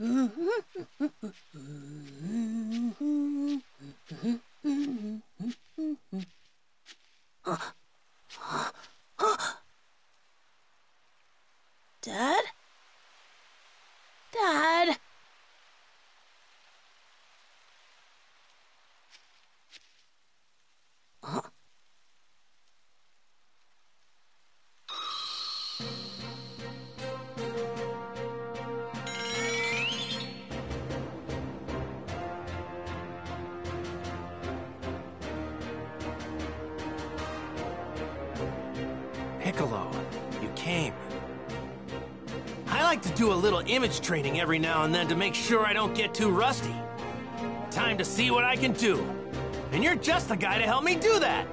Dad? Dad? Piccolo, you came. I like to do a little image training every now and then to make sure I don't get too rusty. Time to see what I can do. And you're just the guy to help me do that.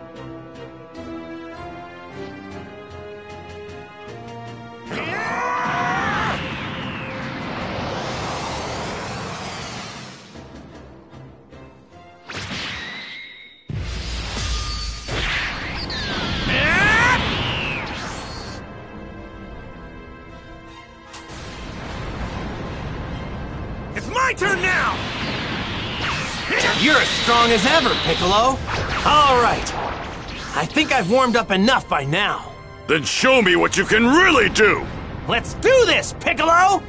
My turn now! You're as strong as ever, Piccolo. All right. I think I've warmed up enough by now. Then show me what you can really do! Let's do this, Piccolo!